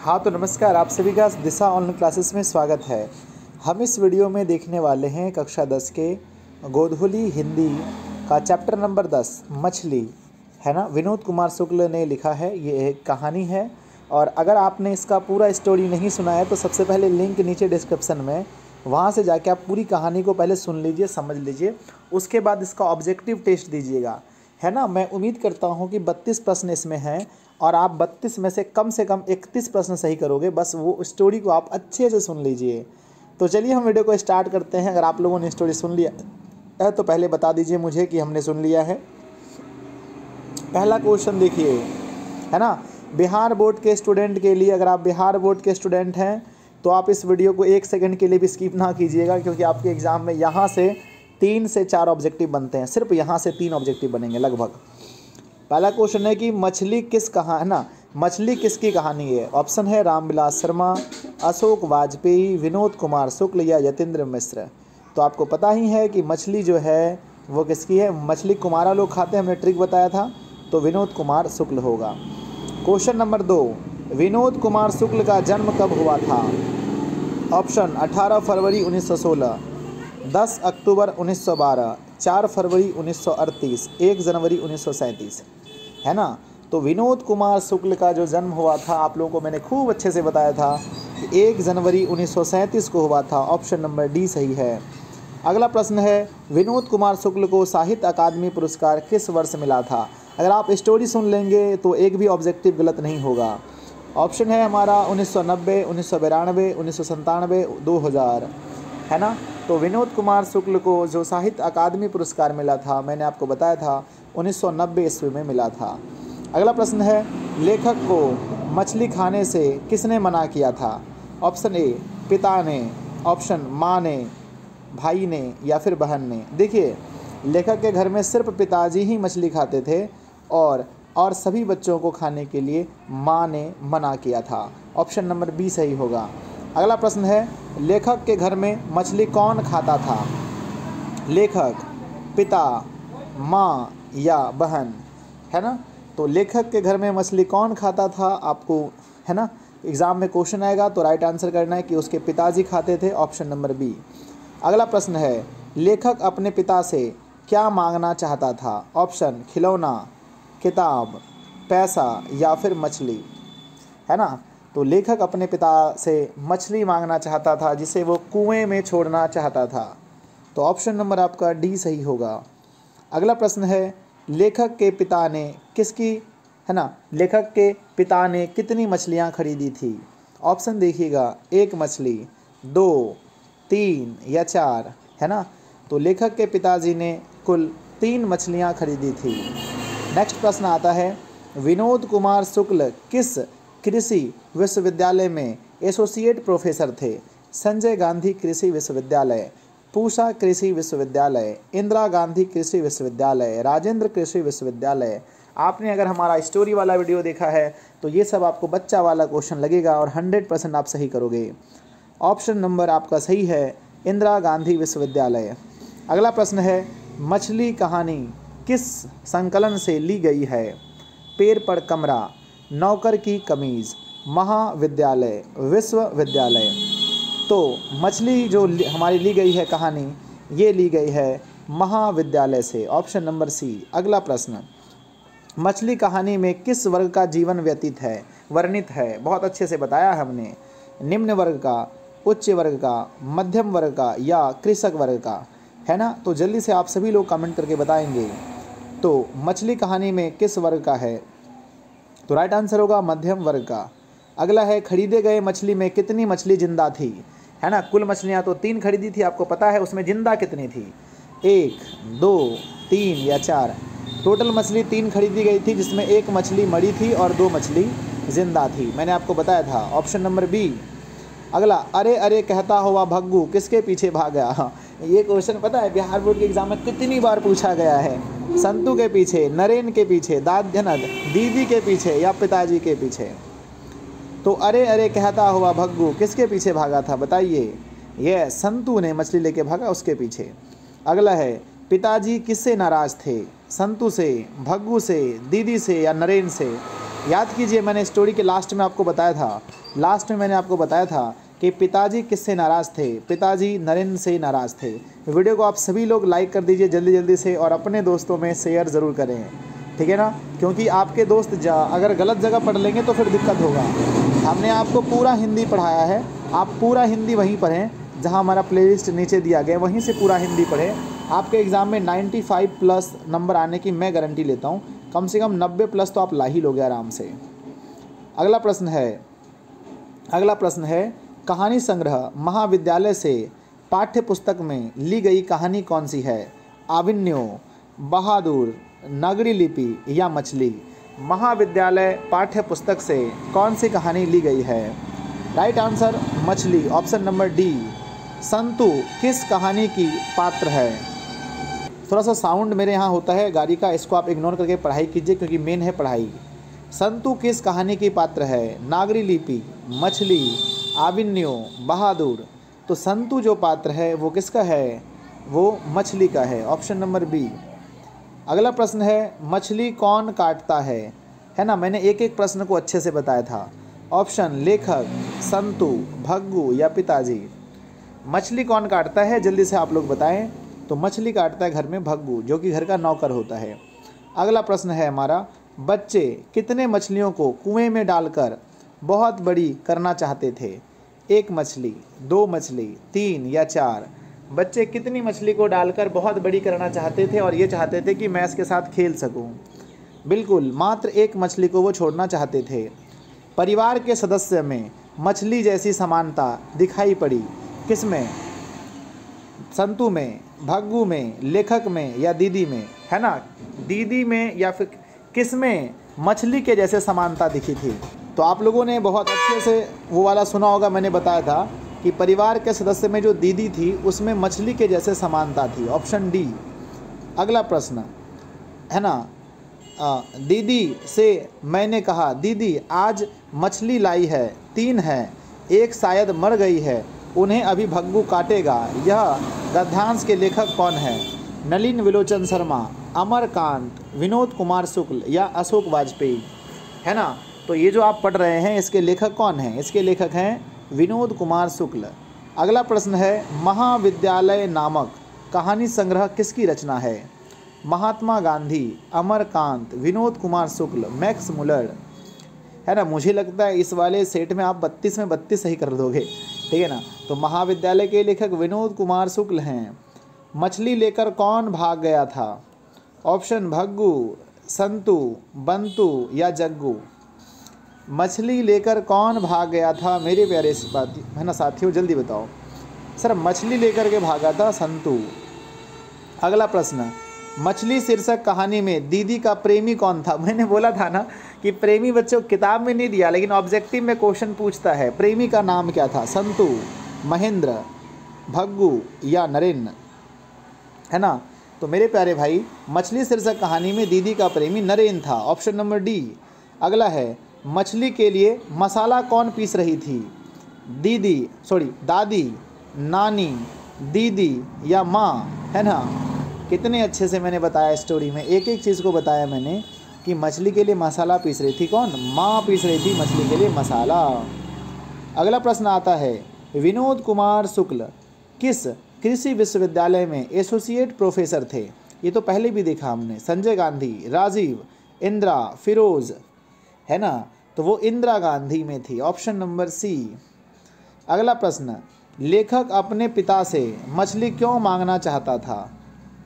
हाँ तो नमस्कार, आप सभी का दिशा ऑनलाइन क्लासेस में स्वागत है। हम इस वीडियो में देखने वाले हैं कक्षा दस के गोधुली हिंदी का चैप्टर नंबर दस, मछली। है ना? विनोद कुमार शुक्ल ने लिखा है, ये एक कहानी है। और अगर आपने इसका पूरा स्टोरी नहीं सुना है तो सबसे पहले लिंक नीचे डिस्क्रिप्शन में, वहाँ से जाके आप पूरी कहानी को पहले सुन लीजिए, समझ लीजिए। उसके बाद इसका ऑब्जेक्टिव टेस्ट दीजिएगा। है ना? मैं उम्मीद करता हूँ कि बत्तीस प्रश्न इसमें हैं। और आप बत्तीस में से कम से कम इकतीस प्रश्न सही करोगे, बस वो स्टोरी को आप अच्छे से सुन लीजिए। तो चलिए हम वीडियो को स्टार्ट करते हैं। अगर आप लोगों ने स्टोरी सुन लिया है तो पहले बता दीजिए मुझे कि हमने सुन लिया है। पहला क्वेश्चन देखिए, है ना? बिहार बोर्ड के स्टूडेंट के लिए, अगर आप बिहार बोर्ड के स्टूडेंट हैं तो आप इस वीडियो को एक सेकंड के लिए भी स्किप ना कीजिएगा, क्योंकि आपके एग्ज़ाम में यहाँ से तीन से चार ऑब्जेक्टिव बनते हैं। सिर्फ़ यहाँ से तीन ऑब्जेक्टिव बनेंगे, लगभग। पहला क्वेश्चन है कि मछली किस कहा, है ना? मछली किसकी कहानी है? ऑप्शन है रामविलास शर्मा, अशोक वाजपेयी, विनोद कुमार शुक्ल या यतेंद्र मिश्र। तो आपको पता ही है कि मछली जो है, वो किसकी है? मछली कुमारा लोग खाते हैं, हमने ट्रिक बताया था तो विनोद कुमार शुक्ल होगा। क्वेश्चन नंबर दो, विनोद कुमार शुक्ल का जन्म कब हुआ था? ऑप्शन 18 फरवरी 1916 10 अक्टूबर 1912 4 फरवरी 1938 1 जनवरी 1937 है ना? तो विनोद कुमार शुक्ल का जो जन्म हुआ था आप लोगों को मैंने खूब अच्छे से बताया था कि एक जनवरी 1937 को हुआ था। ऑप्शन नंबर डी सही है। अगला प्रश्न है विनोद कुमार शुक्ल को साहित्य अकादमी पुरस्कार किस वर्ष मिला था? अगर आप स्टोरी सुन लेंगे तो एक भी ऑब्जेक्टिव गलत नहीं होगा। ऑप्शन है हमारा 1990, उन्नीस सौ बिरानवे है ना? तो विनोद कुमार शुक्ल को जो साहित्य अकादमी पुरस्कार मिला था मैंने आपको बताया था 1990 ईस्वी में मिला था। अगला प्रश्न है, लेखक को मछली खाने से किसने मना किया था? ऑप्शन ए, पिता ने, ऑप्शन माँ ने, भाई ने या फिर बहन ने। देखिए, लेखक के घर में सिर्फ़ पिताजी ही मछली खाते थे और और सभी बच्चों को खाने के लिए माँ ने मना किया था। ऑप्शन नंबर बी सही होगा। अगला प्रश्न है, लेखक के घर में मछली कौन खाता था? लेखक, पिता, माँ या बहन, है ना? तो लेखक के घर में मछली कौन खाता था आपको, है ना? एग्ज़ाम में क्वेश्चन आएगा तो राइट आंसर करना है कि उसके पिताजी खाते थे ऑप्शन नंबर बी अगला प्रश्न है, लेखक अपने पिता से क्या मांगना चाहता था? ऑप्शन खिलौना, किताब, पैसा या फिर मछली, है ना? तो लेखक अपने पिता से मछली मांगना चाहता था, जिसे वो कुएँ में छोड़ना चाहता था। तो ऑप्शन नंबर आपका डी सही होगा। अगला प्रश्न है, लेखक के पिता ने किसकी, है ना, लेखक के पिता ने कितनी मछलियाँ खरीदी थी? ऑप्शन देखिएगा, एक मछली, दो, तीन या चार, है ना? तो लेखक के पिताजी ने कुल तीन मछलियाँ खरीदी थी। नेक्स्ट प्रश्न आता है, विनोद कुमार शुक्ल किस कृषि विश्वविद्यालय में एसोसिएट प्रोफेसर थे? संजय गांधी कृषि विश्वविद्यालय पूषा कृषि विश्वविद्यालय, इंदिरा गांधी कृषि विश्वविद्यालय, राजेंद्र कृषि विश्वविद्यालय। आपने अगर हमारा स्टोरी वाला वीडियो देखा है तो ये सब आपको बच्चा वाला क्वेश्चन लगेगा और हंड्रेड परसेंट आप सही करोगे। ऑप्शन नंबर आपका सही है, इंदिरा गांधी विश्वविद्यालय। अगला प्रश्न है, मछली कहानी किस संकलन से ली गई है? पेड़ पर कमरा, नौकर की कमीज़, महाविद्यालय, विश्वविद्यालय। तो मछली जो हमारी ली गई है कहानी, ये ली गई है महाविद्यालय से। ऑप्शन नंबर सी, अगला प्रश्न। मछली कहानी में किस वर्ग का जीवन व्यतीत है? वर्णित है। बहुत अच्छे से बताया हमने। निम्न वर्ग का, उच्च वर्ग का, मध्यम वर्ग का या कृषक वर्ग का, है ना? तो जल्दी से आप सभी लोग कमेंट करके बताएँगे। तो मछली कहानी में किस वर्ग का है? तो राइट आंसर होगा मध्यम वर्ग का। अगला है, खरीदे गए मछली में कितनी मछली ज़िंदा थी? है ना? कुल मछलियाँ तो तीन खरीदी थी, आपको पता है, उसमें ज़िंदा कितनी थी? एक, दो, तीन या चार। टोटल मछली तीन खरीदी गई थी, जिसमें एक मछली मरी थी और दो मछली ज़िंदा थी। मैंने आपको बताया था। Option number B. अगला, अरे अरे, कहता हुआ भग्गू किसके पीछे भाग? भागा ये क्वेश्चन पता है, बिहार बोर्ड के एग्ज़ाम में कितनी बार पूछा गया है? संतू के पीछे, नरेन के पीछे दाद्यनद दीदी के पीछे या पिताजी के पीछे? तो अरे अरे, कहता हुआ भग्गू, किसके पीछे भागा था, बताइए। यह संतू ने मछली लेके भागा उसके पीछे। अगला है, पिताजी किससे नाराज़ थे? संतू से, भग्गू से, दीदी से या नरेन से? याद कीजिए, मैंने स्टोरी के लास्ट में आपको बताया था। लास्ट में मैंने आपको बताया था कि पिताजी किससे नाराज़ थे? पिताजी नरेंद्र से नाराज़ थे। वीडियो को आप सभी लोग लाइक कर दीजिए जल्दी जल्दी से और अपने दोस्तों में शेयर ज़रूर करें। ठीक है ना? क्योंकि आपके दोस्त अगर गलत जगह पढ़ लेंगे तो फिर दिक्कत होगा। हमने आपको पूरा हिंदी पढ़ाया है। आप पूरा हिंदी वहीं पढ़ें जहाँ हमारा प्लेलिस्ट नीचे दिया गया है, वहीं से पूरा हिंदी पढ़ें। आपके एग्ज़ाम में 95 प्लस नंबर आने की मैं गारंटी लेता हूँ, कम से कम 90 प्लस तो आप ला ही लोगे आराम से। अगला प्रश्न है, अगला प्रश्न है, कहानी संग्रह महाविद्यालय से पाठ्य पुस्तक में ली गई कहानी कौन सी है? आविन्यो, बहादुर, नगरी लिपि या मछली? महाविद्यालय पाठ्य पुस्तक से कौन सी कहानी ली गई है? राइट आंसर मछली। ऑप्शन नंबर डी संतु किस कहानी की पात्र है? थोड़ा सा साउंड मेरे यहाँ होता है, गाड़ी का, इसको आप इग्नोर करके पढ़ाई कीजिए, क्योंकि मेन है पढ़ाई। संतु किस कहानी की पात्र है? नागरी लिपि, मछली, आविन्यो, बहादुर। तो संतु जो पात्र है, वो किसका है? वो मछली का है। ऑप्शन नंबर बी अगला प्रश्न है, मछली कौन काटता है? है ना, मैंने एक एक प्रश्न को अच्छे से बताया था। ऑप्शन, लेखक, संतु, भग्गू या पिताजी। मछली कौन काटता है? जल्दी से आप लोग बताएँ। तो मछली काटता है घर में भग्गू, जो कि घर का नौकर होता है। अगला प्रश्न है हमारा, बच्चे कितने मछलियों को कुएँ में डालकर बहुत बड़ी करना चाहते थे? एक मछली, दो मछली, तीन या चार? बच्चे कितनी मछली को डालकर बहुत बड़ी करना चाहते थे और ये चाहते थे कि मैं इसके साथ खेल सकूँ। बिल्कुल, मात्र एक मछली को वो छोड़ना चाहते थे। परिवार के सदस्य में मछली जैसी समानता दिखाई पड़ी। किसमें? संतु में, भग्गू में, लेखक में या दीदी में? है ना? दीदी में या फिर किसमें मछली के जैसे समानता दिखी थी? तो आप लोगों ने बहुत अच्छे से वो वाला सुना होगा, मैंने बताया था। कि परिवार के सदस्य में जो दीदी थी उसमें मछली के जैसे समानता थी। ऑप्शन डी अगला प्रश्न है ना? आ, दीदी से मैंने कहा दीदी आज मछली लाई है तीन है एक शायद मर गई है उन्हें अभी भग्गू काटेगा। यह गद्यांश के लेखक कौन है? नलिन विलोचन शर्मा अमरकांत विनोद कुमार शुक्ल या अशोक वाजपेयी। है ना? तो ये जो आप पढ़ रहे हैं इसके लेखक कौन हैं? इसके लेखक हैं विनोद कुमार शुक्ल। अगला प्रश्न है, महाविद्यालय नामक कहानी संग्रह किसकी रचना है? Mahatma Gandhi, Amarkant, Vinod Kumar Shukla, Max Muller. है ना, मुझे लगता है इस वाले सेट में आप बत्तीस में बत्तीस सही कर दोगे। ठीक है ना? तो महाविद्यालय के लेखक विनोद कुमार शुक्ल हैं। मछली लेकर कौन भाग गया था? ऑप्शन, भग्गू, संतु, बंतु या जग्गू? मछली लेकर कौन भाग गया था मेरे प्यारे है ना साथियों, जल्दी बताओ। सर, मछली लेकर के भागा था संतु। अगला प्रश्न मछली शीर्षक कहानी में दीदी का प्रेमी कौन था? मैंने बोला था ना कि प्रेमी बच्चों किताब में नहीं दिया, लेकिन ऑब्जेक्टिव में क्वेश्चन पूछता है, प्रेमी का नाम क्या था? संतु, महेंद्र, भग्गू या नरेन? है ना? तो मेरे प्यारे भाई, मछली शीर्षक कहानी में दीदी का प्रेमी नरेन था। Option number D. अगला है मछली के लिए मसाला कौन पीस रही थी? दीदी सॉरी दादी, नानी, दीदी या माँ, है ना? कितने अच्छे से मैंने बताया स्टोरी में। एक एक चीज़ को बताया मैंने कि मछली के लिए मसाला पीस रही थी कौन? माँ पीस रही थी मछली के लिए मसाला। अगला प्रश्न आता है, विनोद कुमार शुक्ल किस कृषि विश्वविद्यालय में एसोसिएट प्रोफेसर थे? ये तो पहले भी देखा हमने। संजय गांधी, राजीव, इंदिरा, फिरोज़, है ना? तो वो इंदिरा गांधी में थी। ऑप्शन नंबर सी अगला प्रश्न, लेखक अपने पिता से मछली क्यों मांगना चाहता था?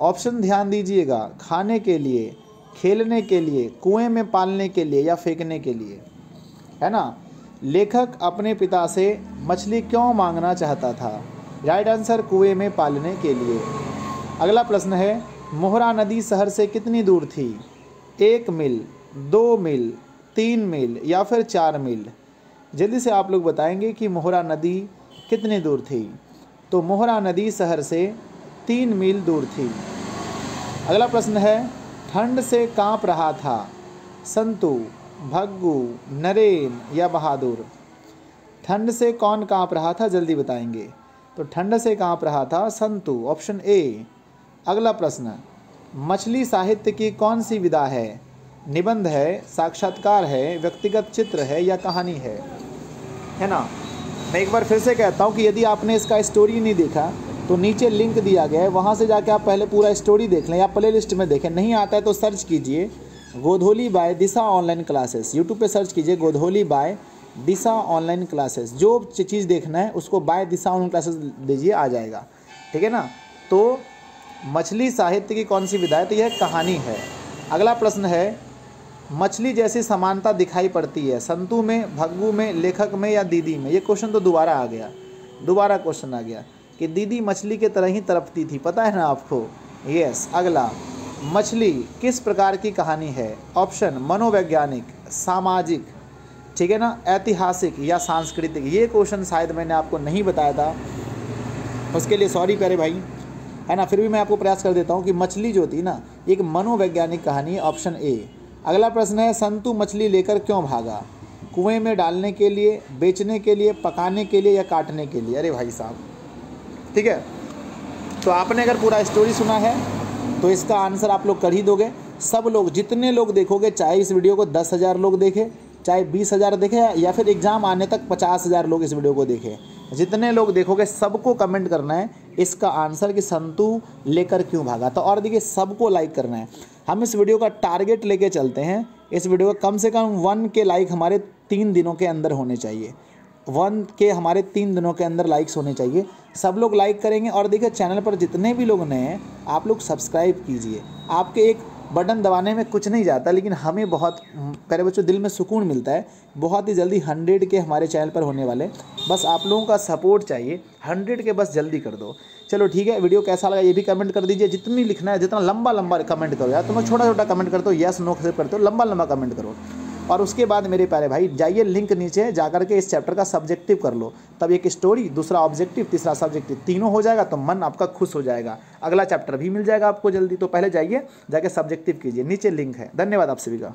ऑप्शन ध्यान दीजिएगा, खाने के लिए, खेलने के लिए, कुएँ में पालने के लिए या फेंकने के लिए। है ना? लेखक अपने पिता से मछली क्यों मांगना चाहता था? राइट आंसर कुएँ में पालने के लिए। अगला प्रश्न है, मोहरा नदी शहर से कितनी दूर थी? एक मील, दो मील तीन मील या फिर चार मील। जल्दी से आप लोग बताएँगे कि मोहरा नदी कितनी दूर थी। तो मोहरा नदी शहर से तीन मील दूर थी। अगला प्रश्न है, ठंड से काँप रहा था। संतु, भग्गू, नरेन या बहादुर? ठंड से कौन काँप रहा था? जल्दी बताएँगे। तो ठंड से काँप रहा था संतु, ऑप्शन ए। अगला प्रश्न, मछली साहित्य की कौन सी विधा है? निबंध है, साक्षात्कार है, व्यक्तिगत चित्र है या कहानी है। है ना? मैं एक बार फिर से कहता हूँ कि यदि आपने इसका स्टोरी नहीं देखा तो नीचे लिंक दिया गया है, वहाँ से जाके आप पहले पूरा स्टोरी देख लें या प्ले लिस्ट में देखें। नहीं आता है तो सर्च कीजिए Godhuli by Disha online classes YouTube पे सर्च कीजिए Godhuli by Disha online classes जो चीज़ देखना है, उसको बाय दिशा ऑनलाइन क्लासेस दीजिए, आ जाएगा। ठीक है ना? तो मछली साहित्य की कौन सी विधा है तो यह कहानी है। अगला प्रश्न है मछली जैसी समानता दिखाई पड़ती है, संतु में, भग्गू में, लेखक में या दीदी में। ये क्वेश्चन तो दोबारा आ गया। दोबारा क्वेश्चन आ गया कि दीदी मछली के तरह ही तड़पती थी। पता है ना आपको? यस अगला। मछली किस प्रकार की कहानी है? ऑप्शन मनोवैज्ञानिक, सामाजिक, ठीक है ना? ऐतिहासिक या सांस्कृतिक। ये क्वेश्चन शायद मैंने आपको नहीं बताया था। उसके लिए सॉरी प्यारे भाई। है ना? फिर भी मैं आपको प्रयास कर देता हूँ कि मछली जो थी ना एक मनोवैज्ञानिक कहानी है ऑप्शन ए अगला प्रश्न है, संतु मछली लेकर क्यों भागा? कुएँ में डालने के लिए, बेचने के लिए, पकाने के लिए या काटने के लिए? अरे भाई साहब। ठीक है? तो आपने अगर पूरा स्टोरी सुना है तो इसका आंसर आप लोग कर ही दोगे। सब लोग, जितने लोग देखोगे, चाहे इस वीडियो को दस हज़ार लोग देखें, चाहे बीस हज़ार देखें, या फिर एग्ज़ाम आने तक पचास हज़ार लोग इस वीडियो को देखें। जितने लोग देखोगे, सबको कमेंट करना है, इसका आंसर कि संतु लेकर क्यों भागा? तो और देखिए, सबको लाइक करना है। हम इस वीडियो का टारगेट लेके चलते हैं। इस वीडियो का कम से कम वन के लाइक हमारे तीन दिनों के अंदर होने चाहिए। वन के हमारे तीन दिनों के अंदर लाइक्स होने चाहिए। सब लोग लाइक करेंगे और देखिए चैनल पर जितने भी लोग नए हैं, आप लोग सब्सक्राइब कीजिए। आपके एक बटन दबाने में कुछ नहीं जाता, लेकिन हमें बहुत, प्यारे बच्चों, दिल में सुकून मिलता है। बहुत ही जल्दी हंड्रेड के हमारे चैनल पर होने वाले। बस आप लोगों का सपोर्ट चाहिए। हंड्रेड के बस जल्दी कर दो। चलो ठीक है, वीडियो कैसा लगा ये भी कमेंट कर दीजिए। जितनी लिखना है, जितना लंबा लंबा कमेंट करो या तो मैं छोटा छोटा कमेंट करते हो यस नो करते हो लंबा लंबा कमेंट करो। और उसके बाद मेरे प्यारे भाई, जाइए लिंक नीचे जा करके इस चैप्टर का सब्जेक्टिव कर लो। तब एक स्टोरी दूसरा ऑब्जेक्टिव तीसरा सब्जेक्टिव तीनों हो जाएगा तो मन आपका खुश हो जाएगा। अगला चैप्टर भी मिल जाएगा आपको जल्दी तो पहले जाइए, जाके सब्जेक्टिव कीजिए। नीचे लिंक है। धन्यवाद आप सभी का।